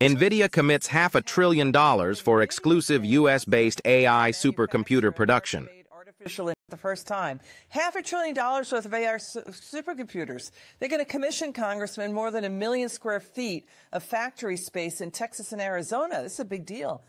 NVIDIA commits half a trillion dollars for exclusive U.S.-based AI supercomputer production. Artificial the first time. Half a trillion dollars worth of AI supercomputers. They're going to commission congressmen more than a million square feet of factory space in Texas and Arizona. This is a big deal.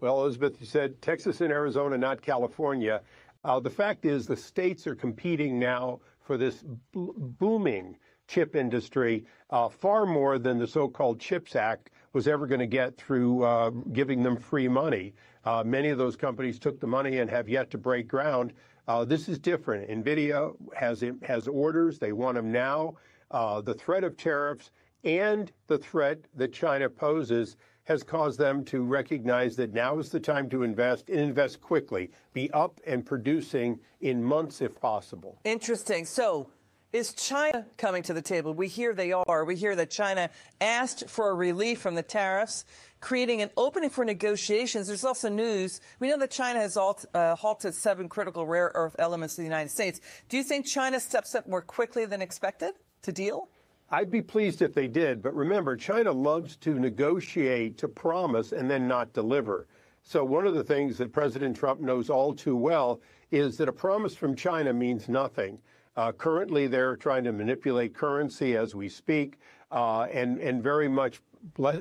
Well, Elizabeth, you said Texas and Arizona, not California. Uh, the fact is, the states are competing now for this booming chip industry uh, far more than the so-called CHIPS Act was ever going to get through uh, giving them free money. Uh, many of those companies took the money and have yet to break ground. Uh, this is different. NVIDIA has has orders. They want them now. Uh, the threat of tariffs and the threat that China poses has caused them to recognize that now is the time to invest and invest quickly, be up and producing in months if possible. Interesting. So is China coming to the table? We hear they are. We hear that China asked for a relief from the tariffs, creating an opening for negotiations. There's also news. We know that China has alt, uh, halted seven critical rare earth elements to the United States. Do you think China steps up more quickly than expected to deal? I'd be pleased if they did. But remember, China loves to negotiate, to promise, and then not deliver. So one of the things that President Trump knows all too well is that a promise from China means nothing. Uh, currently, they're trying to manipulate currency as we speak, uh, and and very much,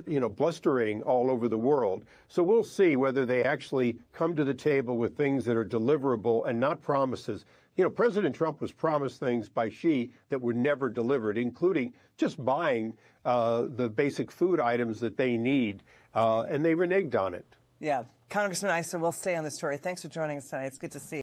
you know, blustering all over the world. So we'll see whether they actually come to the table with things that are deliverable and not promises. You know, President Trump was promised things by Xi that were never delivered, including just buying uh, the basic food items that they need, uh, and they reneged on it. Yeah, Congressman Issa, we'll stay on this story. Thanks for joining us tonight. It's good to see you.